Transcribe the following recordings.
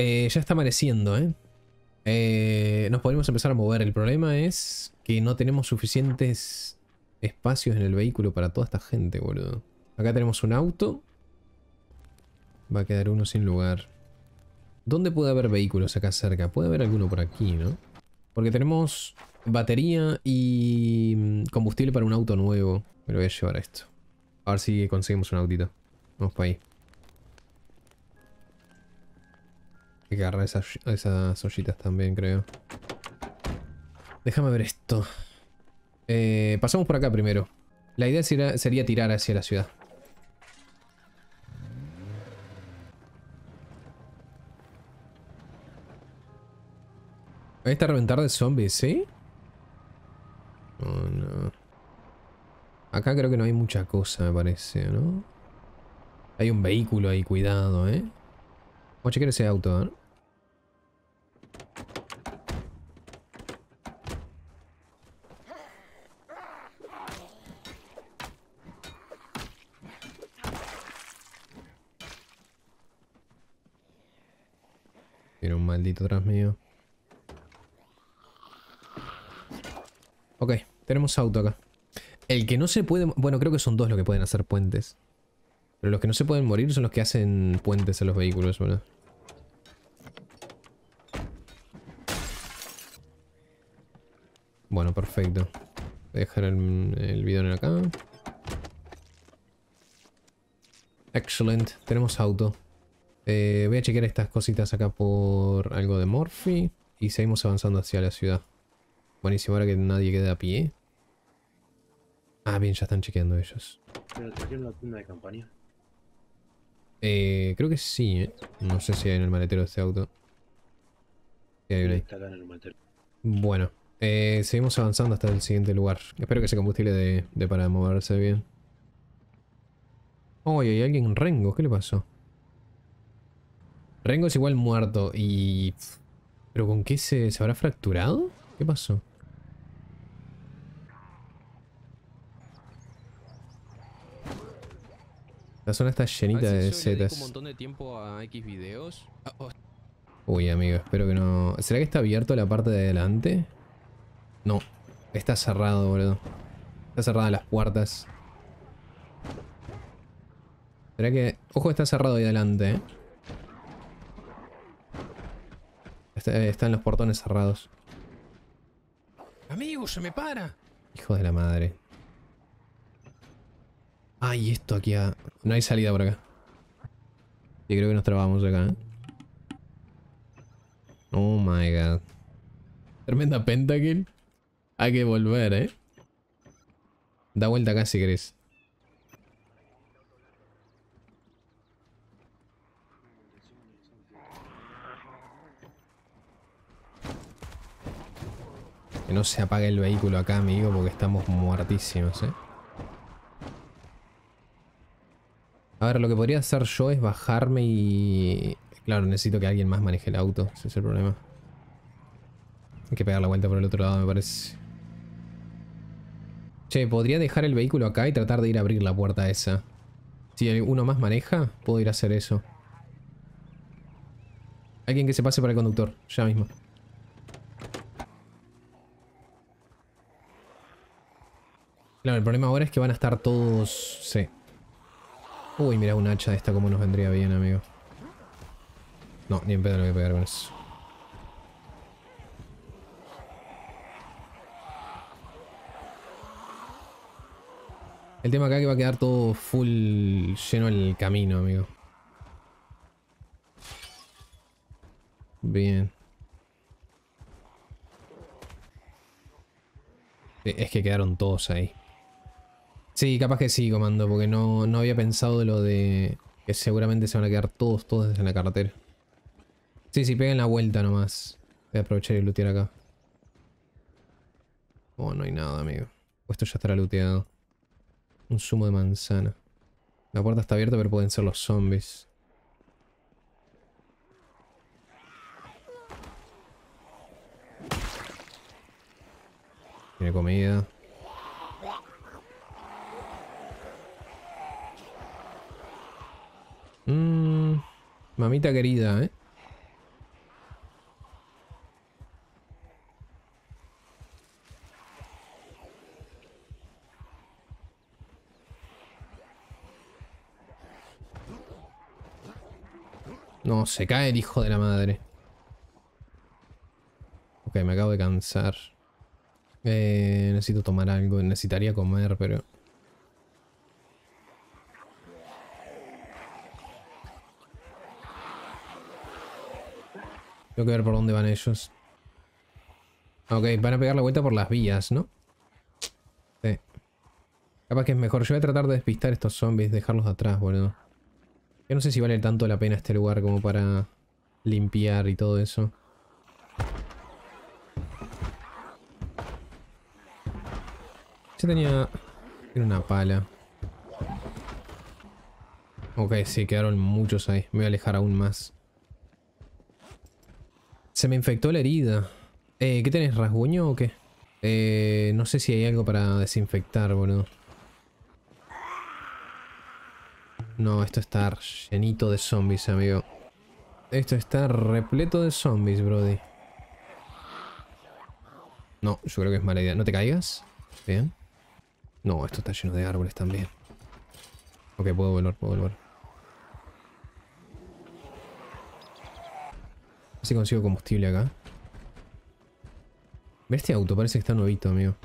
Eh, ya está amaneciendo, ¿eh? ¿eh? Nos podemos empezar a mover. El problema es que no tenemos suficientes espacios en el vehículo para toda esta gente, boludo. Acá tenemos un auto. Va a quedar uno sin lugar. ¿Dónde puede haber vehículos acá cerca? Puede haber alguno por aquí, ¿no? Porque tenemos batería y mm, combustible para un auto nuevo. Me lo voy a llevar a esto. A ver si conseguimos un autito. Vamos para ahí. Hay que agarrar esas, esas ollitas también, creo. Déjame ver esto. Eh, pasamos por acá primero. La idea sería, sería tirar hacia la ciudad. Ahí está a reventar de zombies, ¿sí? Oh, no. Acá creo que no hay mucha cosa, me parece, ¿no? Hay un vehículo ahí, cuidado, ¿eh? Vamos a chequear ese auto, ¿eh? Tiene un maldito atrás mío. Ok, tenemos auto acá. El que no se puede... Bueno, creo que son dos los que pueden hacer puentes. Pero los que no se pueden morir son los que hacen puentes a los vehículos, ¿verdad? Perfecto. Voy a dejar el, el bidón acá. Excelente. Tenemos auto. Eh, voy a chequear estas cositas acá por algo de Morphy. Y seguimos avanzando hacia la ciudad. Buenísimo, ahora que nadie quede a pie. Ah, bien, ya están chequeando ellos. ¿Pero trajeron la tienda de campaña? Eh, creo que sí, ¿eh? No sé si hay en el maletero de este auto. Sí, hay una ahí. Está acá en el maletero. Bueno, eh, seguimos avanzando hasta el siguiente lugar. Espero que ese combustible de, de para moverse bien. Oh, hay alguien en Rengo. ¿Qué le pasó? Rengo es igual muerto y... ¿Pero con qué se, se habrá fracturado? ¿Qué pasó? La zona está llenita de dedico un setas. montón de tiempo a X videos. Ah, oh, Uy, amigo, espero que no... ¿Será que está abierto la parte de adelante? No, está cerrado, boludo. Está cerrada las puertas. ¿Será que...? Ojo, está cerrado ahí adelante, eh. Está- eh, están los portones cerrados. Amigo, se me para. Hijo de la madre. Ay, esto aquí a... No hay salida por acá. Sí, creo que nos trabamos acá, ¿eh? Oh my god. Tremenda pentakill. Hay que volver, ¿eh? Da vuelta acá si querés. Que no se apague el vehículo acá, amigo, porque estamos muertísimos, ¿eh? A ver, lo que podría hacer yo es bajarme y... Claro, necesito que alguien más maneje el auto. Ese es el problema. Hay que pegar la vuelta por el otro lado, me parece. Che, podría dejar el vehículo acá y tratar de ir a abrir la puerta esa. Si uno más maneja, puedo ir a hacer eso. Alguien que se pase para el conductor, ya mismo. Claro, el problema ahora es que van a estar todos... Sí. Uy, mira un hacha de esta como nos vendría bien, amigo. No, ni en pedo le voy a pegar con eso. El tema acá es que va a quedar todo full lleno el camino, amigo. Bien. Eh, Es que quedaron todos ahí. Sí, capaz que sí, comando, porque no, no había pensado de lo de que seguramente se van a quedar todos, todos en la carretera. Sí, sí, peguen la vuelta nomás. Voy a aprovechar y lootear acá. Oh, no hay nada, amigo. Esto ya estará looteado. Un zumo de manzana. La puerta está abierta, pero pueden ser los zombies. Tiene comida. Mmm. Mamita querida, ¿eh? Se cae el hijo de la madre. Ok, me acabo de cansar. Eh, necesito tomar algo, necesitaría comer, pero... Tengo que ver por dónde van ellos. Ok, van a pegar la vuelta por las vías, ¿no? Sí. Capaz que es mejor. Yo voy a tratar de despistar estos zombies, dejarlos atrás, boludo. Yo no sé si vale tanto la pena este lugar como para limpiar y todo eso. Yo tenía... Tiene una pala. Ok, sí, quedaron muchos ahí. Me voy a alejar aún más. Se me infectó la herida. Eh, ¿Qué tenés? ¿Rasguño o qué? Eh, no sé si hay algo para desinfectar, boludo. No, esto está llenito de zombies, amigo. Esto está repleto de zombies, brody. No, yo creo que es mala idea. ¿No te caigas? Bien. No, esto está lleno de árboles también. Ok, puedo volver, puedo volver. A ver si consigo combustible acá. Ve este auto, parece que está nuevito, amigo.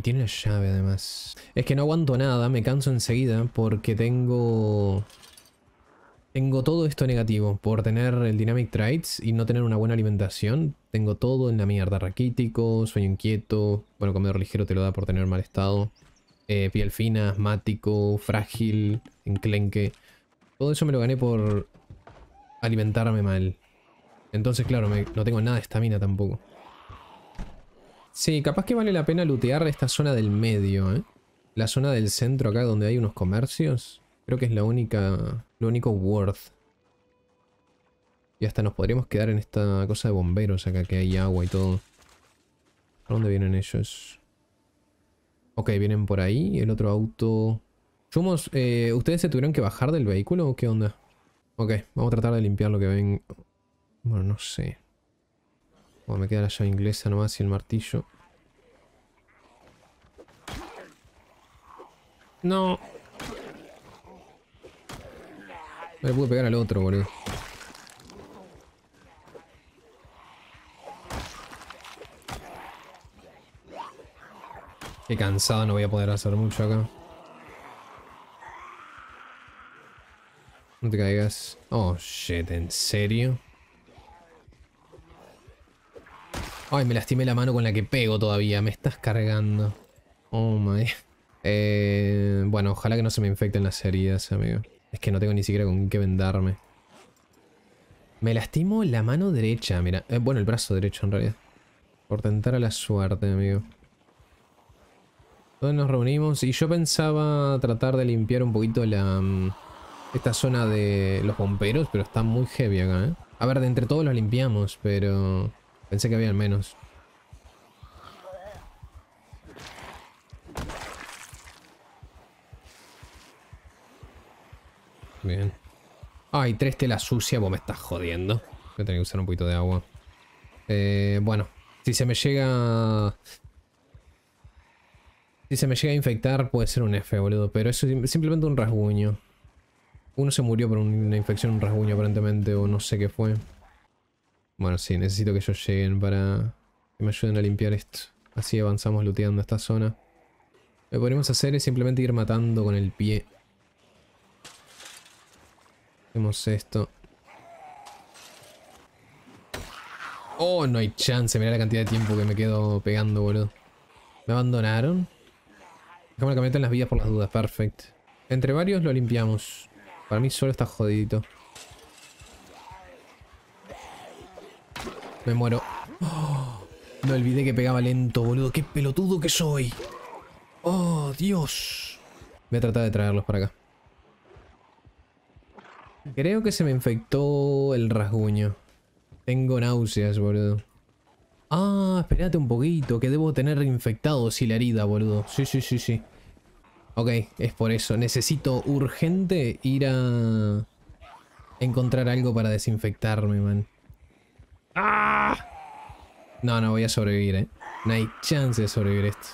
Y tiene la llave además. Es que no aguanto nada, me canso enseguida porque tengo... Tengo todo esto negativo. Por tener el Dynamic Traits y no tener una buena alimentación, tengo todo en la mierda. Raquítico, sueño inquieto, bueno, comedor ligero te lo da por tener mal estado. Eh, piel fina, asmático, frágil, enclenque. Todo eso me lo gané por alimentarme mal. Entonces, claro, no tengo nada de estamina tampoco. Sí, capaz que vale la pena lootear esta zona del medio, ¿eh? La zona del centro acá donde hay unos comercios. Creo que es la única... Lo único worth. Y hasta nos podríamos quedar en esta cosa de bomberos acá que hay agua y todo. ¿Por dónde vienen ellos? Ok, vienen por ahí. El otro auto... Chumos, eh, ¿ustedes se tuvieron que bajar del vehículo o qué onda? Ok, vamos a tratar de limpiar lo que ven. Bueno, no sé. Bueno, me queda la llave inglesa nomás y el martillo. No. No le pude pegar al otro, boludo. Qué cansado, no voy a poder hacer mucho acá. No te caigas. Oh, shit, ¿en serio? Ay, me lastimé la mano con la que pego todavía. Me estás cargando. Oh, my. Eh, bueno, ojalá que no se me infecten las heridas, amigo. Es que no tengo ni siquiera con qué vendarme. Me lastimo la mano derecha, mira. Eh, bueno, el brazo derecho en realidad. Por tentar a la suerte, amigo. Todos nos reunimos y yo pensaba tratar de limpiar un poquito la... mm, esta zona de los bomberos, pero está muy heavy acá, ¿eh? A ver, de entre todos los limpiamos, pero... Pensé que había menos. Bien. Ay, tres telas sucias, vos me estás jodiendo. Voy a tener que usar un poquito de agua. Eh, bueno, si se me llega... Si se me llega a infectar puede ser un F, boludo. Pero eso es simplemente un rasguño. Uno se murió por una infección, un rasguño aparentemente, o no sé qué fue. Bueno, sí, necesito que ellos lleguen para que me ayuden a limpiar esto. Así avanzamos looteando esta zona. Lo que podríamos hacer es simplemente ir matando con el pie. Hacemos esto. Oh, no hay chance. Mirá la cantidad de tiempo que me quedo pegando, boludo. ¿Me abandonaron? Dejame la camioneta en las vías por las dudas. Perfecto. Entre varios lo limpiamos. Para mí solo está jodidito. Me muero. Oh, me olvidé que pegaba lento, boludo. Qué pelotudo que soy. Oh, Dios. Voy a tratar de traerlos para acá. Creo que se me infectó el rasguño. Tengo náuseas, boludo. Ah, espérate un poquito, que debo tener infectado si la herida, boludo. Sí, sí, sí, sí. Ok, es por eso. Necesito urgente ir a encontrar algo para desinfectarme, man. No, no voy a sobrevivir, ¿eh? No hay chance de sobrevivir esto.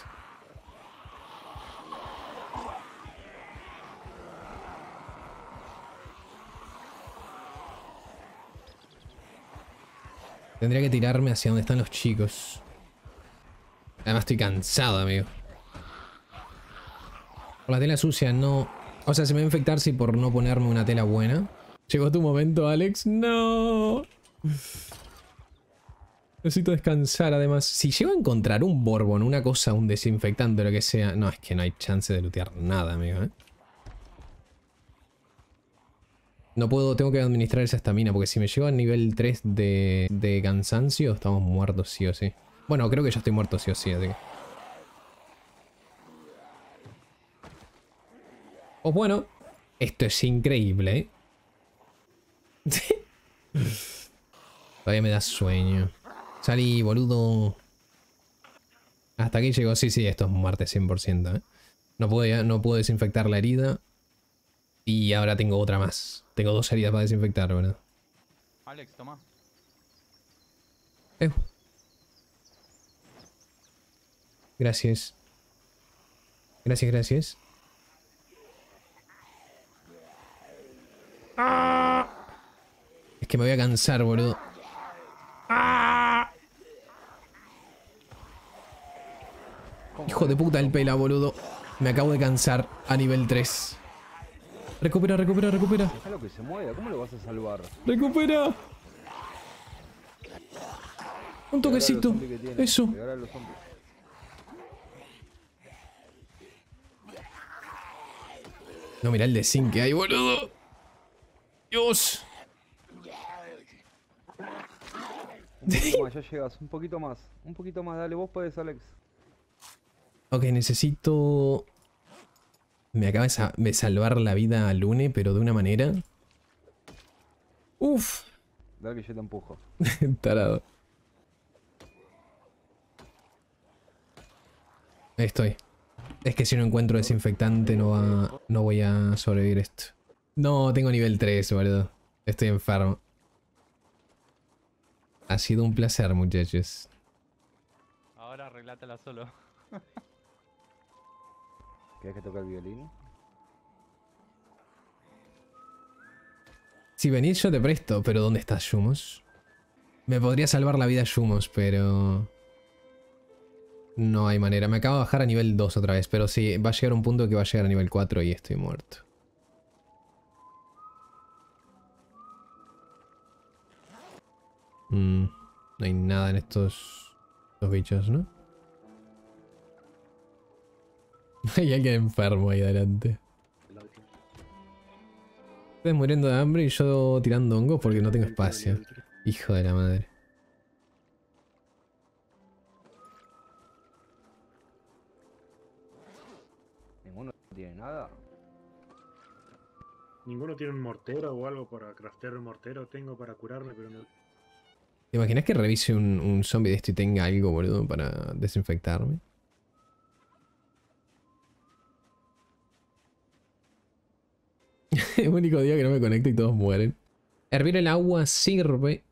Tendría que tirarme hacia donde están los chicos. Además estoy cansado, amigo. Por la tela sucia no... O sea, se me va a infectar si por no ponerme una tela buena. Llegó tu momento, Alex. No. Necesito descansar, además. Si llego a encontrar un Borbon, una cosa, un desinfectante lo que sea... No, es que no hay chance de lootear nada, amigo, ¿eh? No puedo, tengo que administrar esa estamina, porque si me llego al nivel 3 de, de cansancio, estamos muertos sí o sí. Bueno, creo que ya estoy muerto sí o sí, así que... Pues bueno, esto es increíble, ¿eh? Todavía me da sueño. Salí, boludo. Hasta aquí llegó. Sí, sí, esto es muerte 100%, ¿eh? No puedo, no puedo desinfectar la herida. Y ahora tengo otra más. Tengo dos heridas para desinfectar, ¿verdad? Alex, toma. Eh. Gracias. Gracias, gracias. Es que me voy a cansar, boludo. Hijo de puta el pela, boludo. Me acabo de cansar a nivel 3. Recupera, recupera, recupera. Déjalo que se mueva, ¿cómo lo vas a salvar? Recupera. Un toquecito. Eso. No, mirá el de zinc que hay, boludo. Dios. Un poquito más, ya llegas, un poquito más. Un poquito más, dale, vos podés, Alex. Ok, necesito... Me acaba de, sa- de salvar la vida a Lune, pero de una manera... Uf. Dale que yo te empujo. Tarado. Ahí estoy. Es que si no encuentro desinfectante no va... No voy a sobrevivir esto. No, tengo nivel 3, boludo. Estoy enfermo. Ha sido un placer, muchachos. Ahora arreglátela solo. ¿Querés que toque violín? Si venís yo te presto, pero ¿dónde estás, Yumos? Me podría salvar la vida Yumos, pero... No hay manera. Me acabo de bajar a nivel 2 otra vez, pero sí, va a llegar un punto que va a llegar a nivel 4 y estoy muerto. Mm, no hay nada en estos, estos bichos, ¿no? hay alguien enfermo ahí última. Ustedes muriendo de hambre y yo tirando hongos porque no tengo espacio. Hijo de la madre. Ninguno tiene nada. Ninguno tiene un mortero o algo para craftear un mortero. Tengo para curarme, pero no. ¿Te imaginas que revise un, un zombie de esto y tenga algo, boludo, para desinfectarme? El único día que no me conecto y todos mueren. Hervir el agua sirve,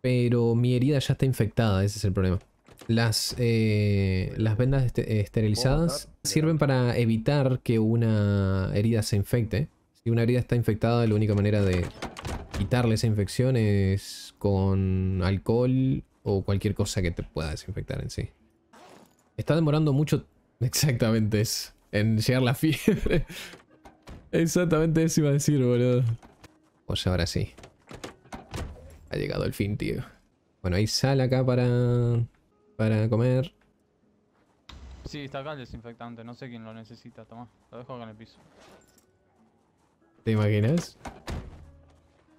pero mi herida ya está infectada, ese es el problema. Las, eh, las vendas este- esterilizadas sirven para evitar que una herida se infecte. Si una herida está infectada, la única manera de quitarle esa infección es con alcohol o cualquier cosa que te pueda desinfectar en sí. Está demorando mucho exactamente eso, en llegar la fiebre. Exactamente eso iba a decir, boludo. Pues ahora sí. Ha llegado el fin, tío. Bueno, hay sal acá para, para comer. Sí, está acá el desinfectante, no sé quién lo necesita, toma. Lo dejo acá en el piso. ¿Te imaginas?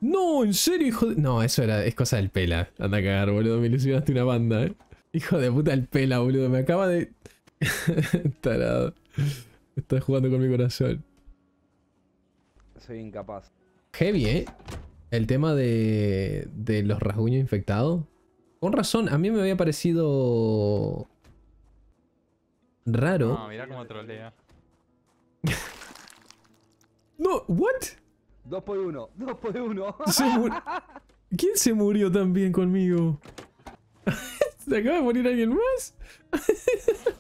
No, en serio, hijo de... No, eso era, es cosa del pela. Anda a cagar, boludo. Me ilusionaste una banda, eh. Hijo de puta el pela, boludo. Me acaba de... Tarado. Estás jugando con mi corazón. Soy incapaz. Heavy, ¿eh? El tema de, de los rasguños infectados. Con razón, a mí me había parecido... Raro. No, mirá cómo trolea. No, ¿what? Dos por uno, dos por uno. Se mu- ¿Quién se murió también conmigo? ¿Se acaba de morir alguien más?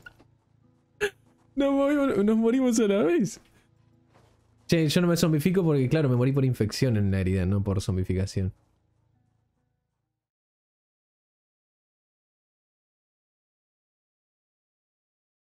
nos, morimos, nos morimos a la vez. Che, yo no me zombifico porque, claro, me morí por infección en la herida, no por zombificación.